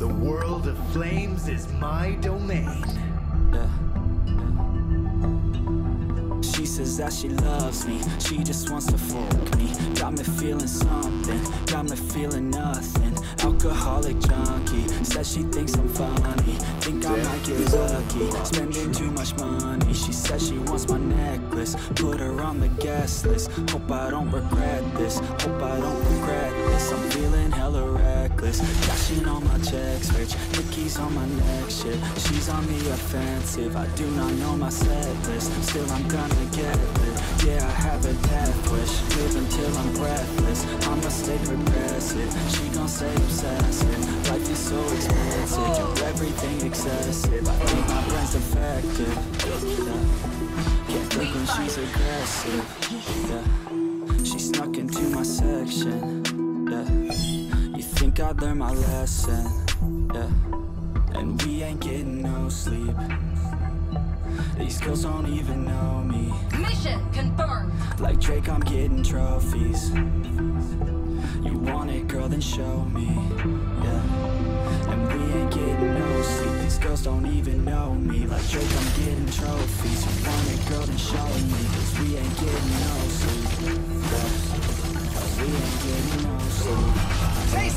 The world of flames is my domain. She says that she loves me, she just wants to fuck me. Got me feeling something, got me feeling nothing. Alcoholic junkie, says she thinks I'm funny. Think I might get lucky, spending too much money. She says she wants my necklace, put her on the guest list. Hope I don't regret this, hope I don't regret this. I'm feeling hella reckless, cashing all my checks rich. Nicky's on my neck, shit. She's on the offensive, I do not know my set list. Still, I'm gonna get it Yeah, I have a death wish, live until I'm breathless. I'ma stay progressive, she gon' say obsessive. Life is so expensive, do everything excessive. I think my brain's defective. Yeah. Can't think when she's aggressive. Yeah. She snuck into my section. Yeah. Think I learned my lesson? Yeah. And we ain't getting no sleep. These girls don't even know me. Mission confirmed! Like Drake, I'm getting trophies. You want it, girl, then show me. Yeah. And we ain't getting no sleep. These girls don't even know me. Like Drake, I'm getting trophies. You want it, girl, then show me. Cause we ain't getting no sleep. Yeah. We ain't getting no sleep.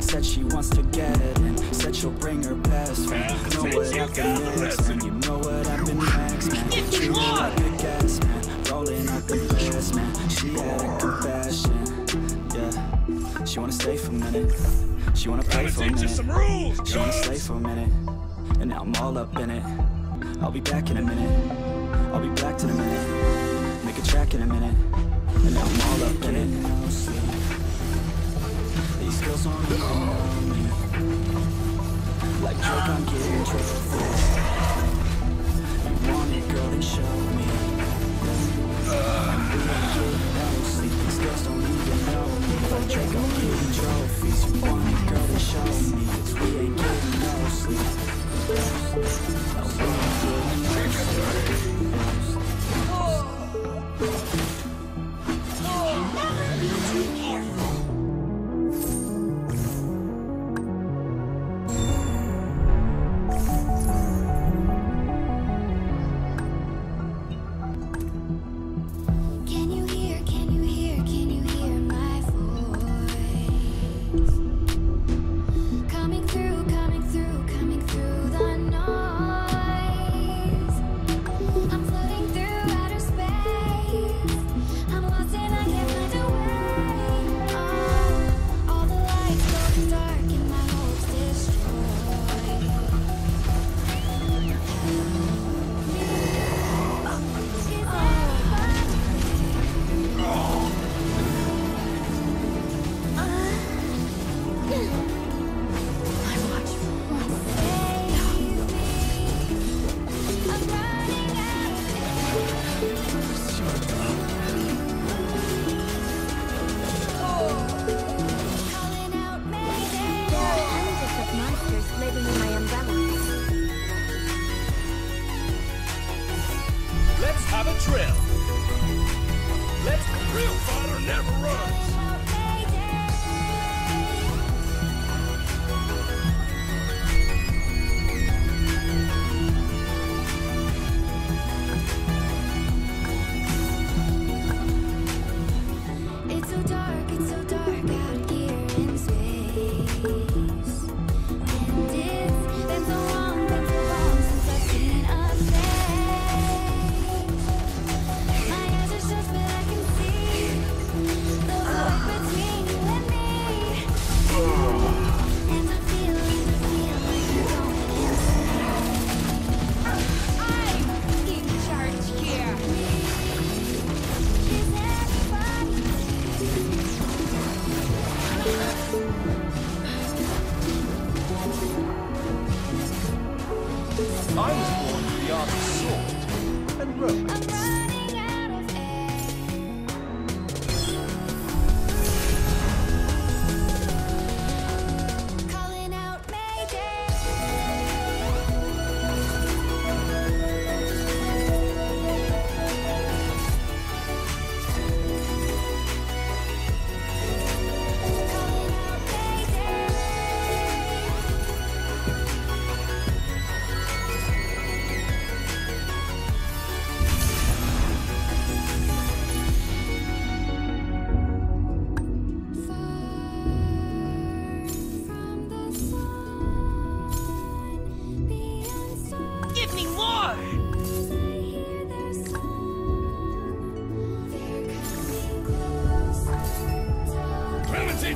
Said she wants to get it in. Said she'll bring her best friend. Know what happened next, man. You know what happened next, man. Treat me like a gas, man. Rolling out the best, man. She had a confession. Yeah. She wanna stay for a minute. She wanna play for a minute. She wanna stay for a minute. And now I'm all up in it. I'll be back in a minute. I'll be back to the minute. Make a track in a minute. And now I'm all up in it. Me. Like Drake, I'm getting trophies. You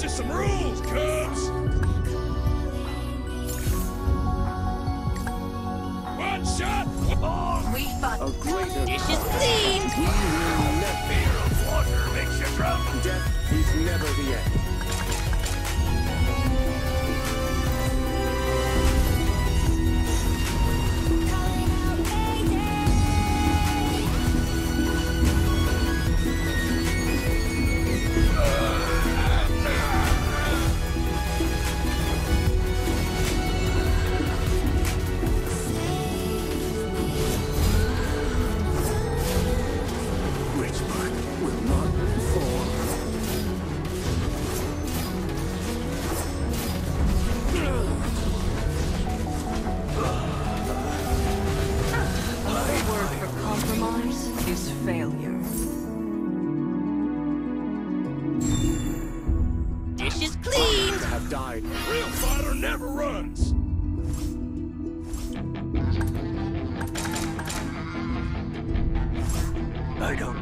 teach you some rules, cubs. One shot. Oh, We fought. A greater Dishes clean! fear of water makes you drown. death is never the end.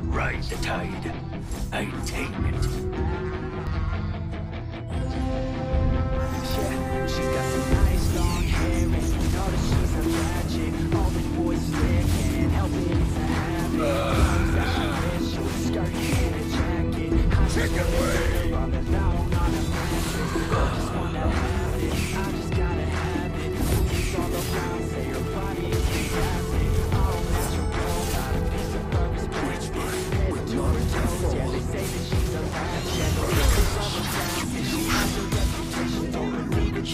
Ride the tide. I tame it. Yeah, she's got some nice long hair and you know she's a magic. All the boys stare, can't help it, it's a habit. Clothes she wears, skirt and a jacket. I Chicken wing. on the on a mattress. I just wanna have it, I just gotta have it. Movies all around say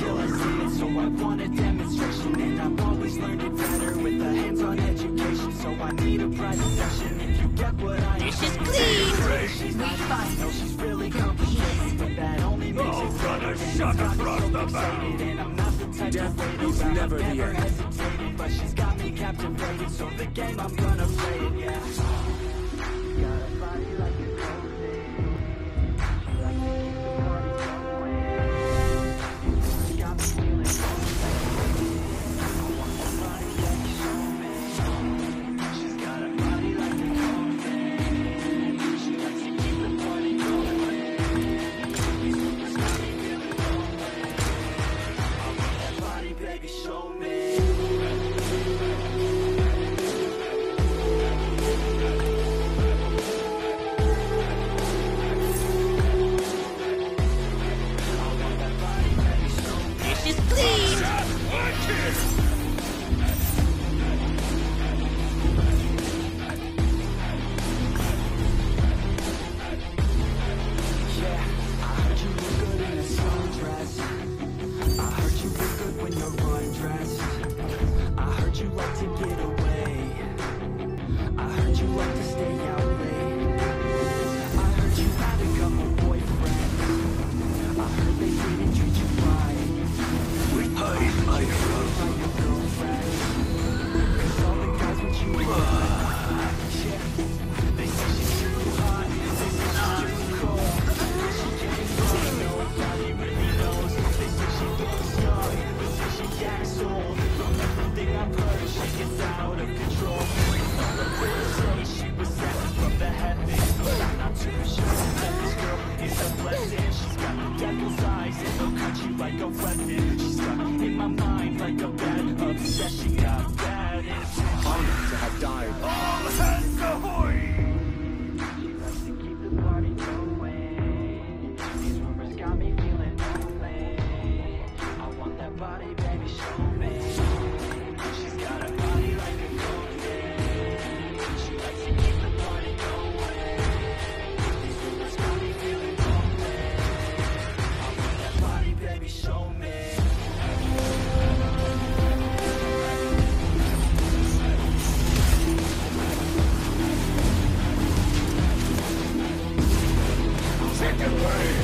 it, so I want a demonstration. And I've always learned it better with a hands-on education. So I need a private session if you get what I Dishes mean. clean! She's not fine, no, she's really complicated, but that only makes Oh, it. And shut across so the excited, and I'm not the type Death to wait is around. never I've never hesitated, but she's got me captivated. So the game, I'm gonna play it, yeah. My mind like a bad obsession. Got bad intentions. Honored to have died. Second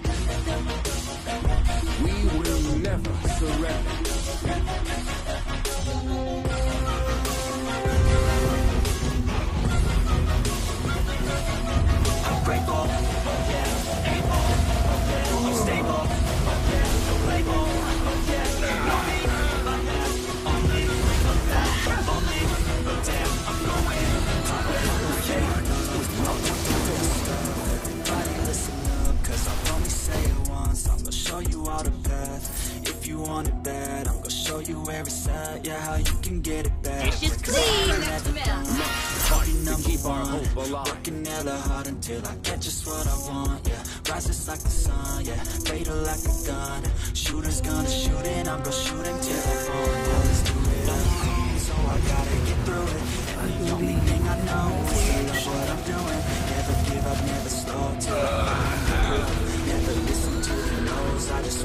You all the path. If you want it bad, I'm gonna show you where it's at. Yeah, how you can get it back. Dishes clean. Party number keep our one. hope alive. Working hella hard until I get just what I want. Yeah, rises like the sun. Yeah, fatal like a gun. Shooters gonna shoot and I'm gonna shoot until I fall. Always do it alone, so I gotta get through it. And the only thing I know is to love what I'm doing. Never give up, never slow till I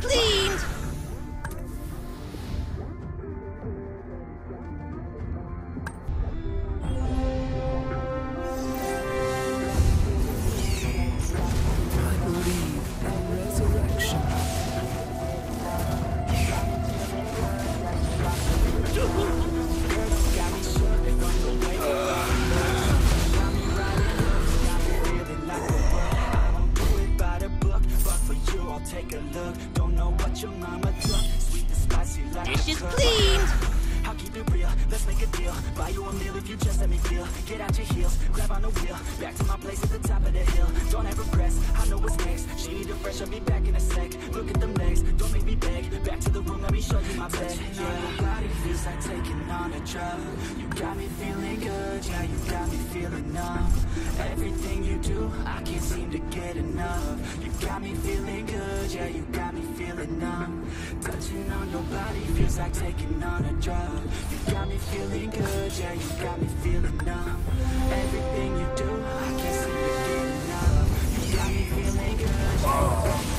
please! Back to my place at the top of the hill. Don't ever press, I know what's next. She need a fresh, I'll be back in a sec. Look at them legs, don't make me beg. Back to the room, let me show you my bed. Yeah. Your body feels like taking on a drug. You got me feeling good, yeah, you got me feeling numb. Everything you do, I can't seem to get enough. You got me feeling good, yeah, you got me feeling numb. Touching on your body feels like taking on a drug. You got me feeling good, yeah, you got me feeling numb. Everything you do, good,